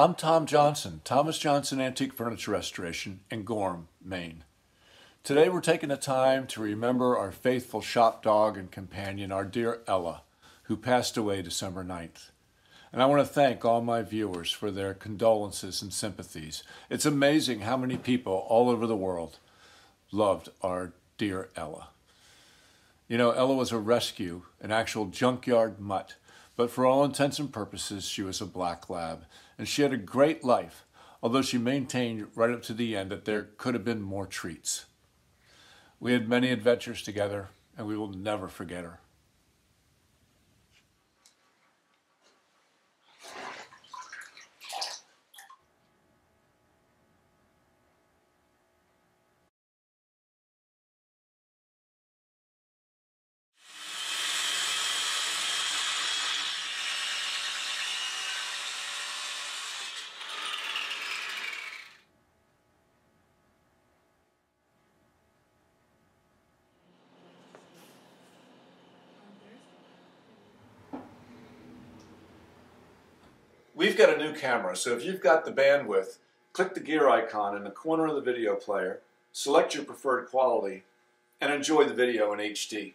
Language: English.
I'm Tom Johnson, Thomas Johnson Antique Furniture Restoration in Gorham, Maine. Today we're taking the time to remember our faithful shop dog and companion, our dear Ella, who passed away December 9th. And I want to thank all my viewers for their condolences and sympathies. It's amazing how many people all over the world loved our dear Ella. You know, Ella was a rescue, an actual junkyard mutt, but for all intents and purposes, she was a black lab. And she had a great life, although she maintained right up to the end that there could have been more treats. We had many adventures together, and we will never forget her. We've got a new camera, so if you've got the bandwidth, click the gear icon in the corner of the video player, select your preferred quality, and enjoy the video in HD.